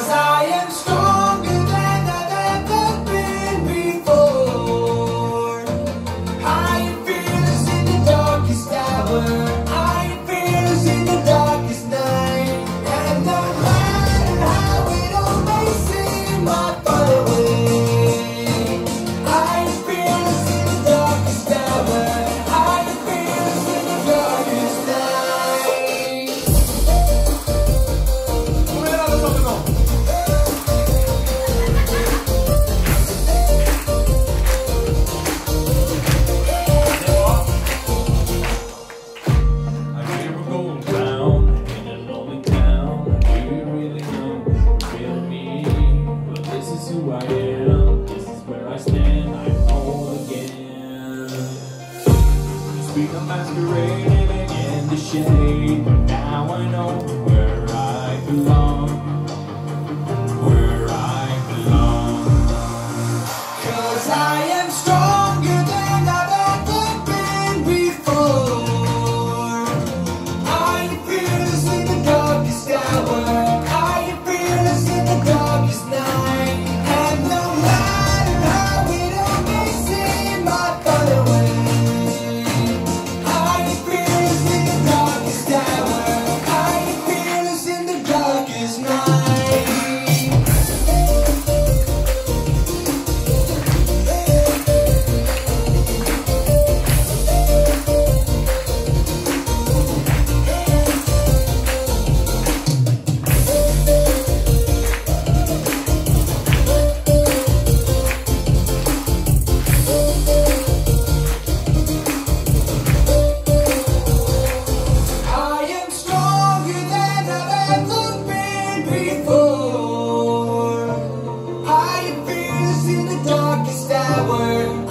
Cause I am strong. who I am. This is where I stand. I'm home again. Just be the masquerade in the shade, but now I know where. Darkest